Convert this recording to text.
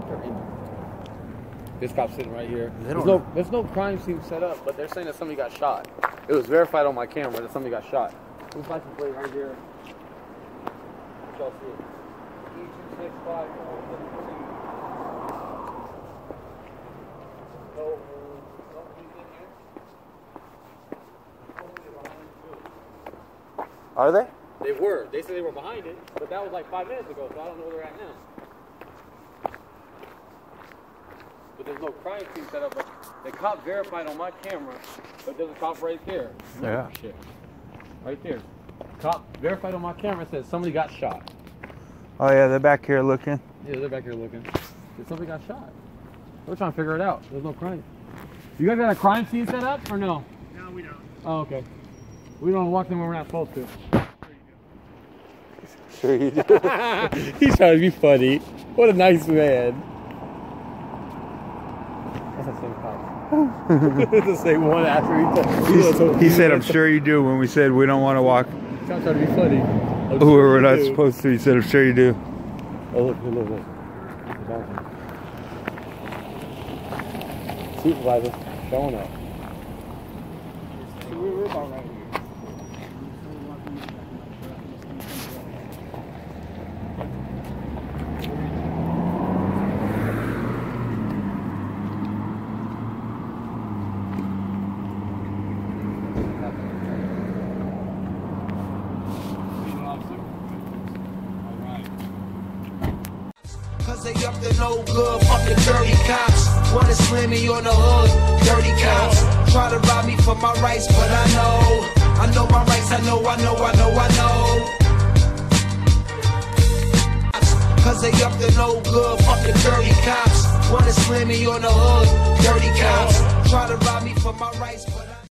what they're in. This cop's sitting right here. There's no, there's no crime scene set up, but they're saying that somebody got shot. It was verified on my camera that somebody got shot. This license plate right here. What y'all see? E two six five No, no police in. Are they? They were. They said they were behind it, but that was like five minutes ago, so I don't know where they're at now. But there's no crime scene set up. But the cop verified on my camera, but there's a cop right there. Yeah. Shit. Right there. Cop verified on my camera said somebody got shot. Oh yeah, they're back here looking. Yeah, they're back here looking. Said somebody got shot. We're trying to figure it out. There's no crime. You guys got a crime scene set up or no? No, we don't. Oh, okay. We don't walk them when we're not supposed to. Sure you do. He's trying to be funny. What a nice man. That's the same cop. it's the same one after he told he said, "I'm sure you do." When we said we don't want to walk He's trying to be funny. I'm sure we're not do. supposed to, he said, "I'm sure you do." Oh, look, look, look. look. Supervisor, showing up. We're, we're about right here. Cause they up to no good, fucking dirty cops. Wanna slam me on the hood, dirty cops. Try to rob me for my rights, but I know. I know my rights, I know, I know, I know, I know. Cause they up to no good, fucking dirty cops. Wanna slam me on the hood, dirty cops. Try to rob me for my rights, but